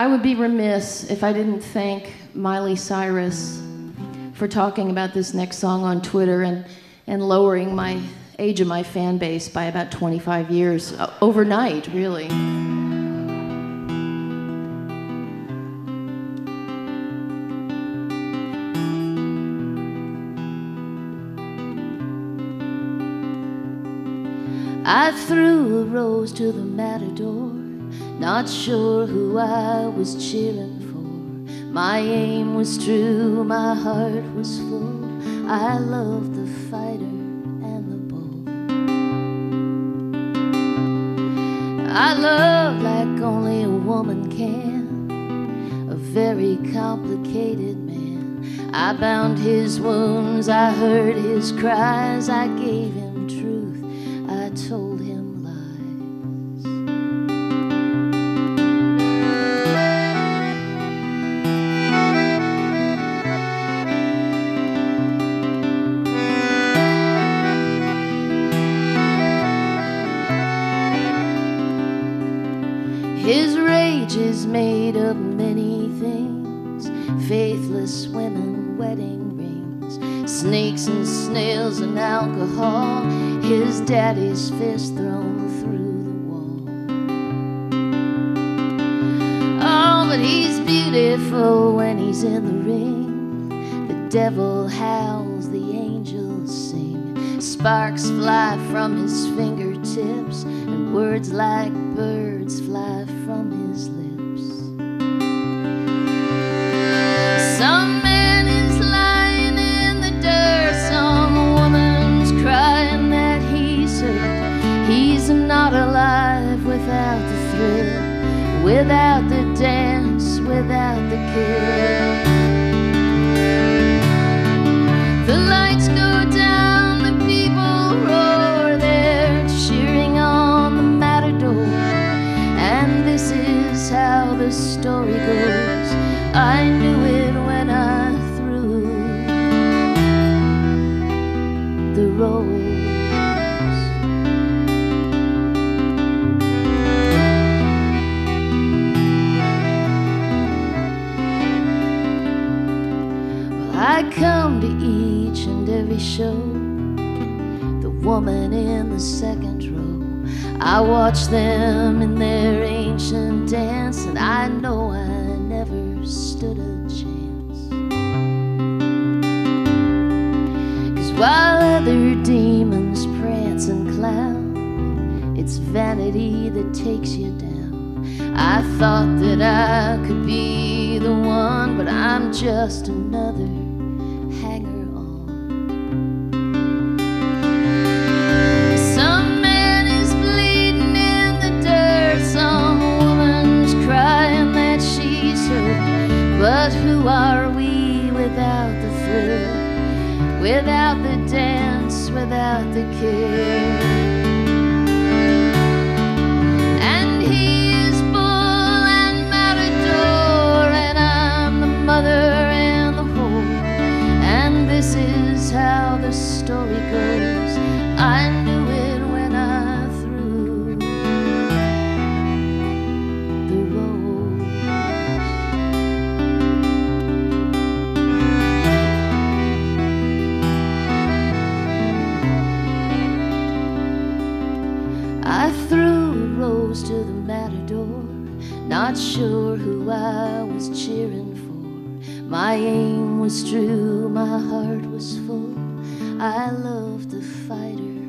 I would be remiss if I didn't thank Miley Cyrus for talking about this next song on Twitter and, and lowering my age of my fan base by about 25 years uh, overnight, really. I threw a rose to the matador, not sure who I was cheering for. My aim was true, my heart was full. I loved the fighter and the bull. I love like only a woman can, a very complicated man. I bound his wounds, I heard his cries, I gave him truth, I told him is made of many things faithless women, wedding rings, snakes and snails and alcohol his daddy's fist thrown through the wall. Oh, but he's beautiful when he's in the ring. The devil howls. Sparks fly from his fingertips, and words like birds fly from his lips. Some man is lying in the dirt, some woman's crying that he's hurt. He's not alive without the thrill, without the dance, without the kill. The lights go down, goes. I knew it when I threw the rose. I come to each and every show. The woman in the second row. I watch them in their ancient dance, and I know stood a chance. Cause while other demons prance and clown, it's vanity that takes you down. I thought that I could be the one, but I'm just another But who are we without the thrill, without the dance, without the kill? And he is bull and matador, and I'm the mother and the whore. And this is how the story goes. To the matador, not sure who I was cheering for. My aim was true, my heart was full. I loved the fighter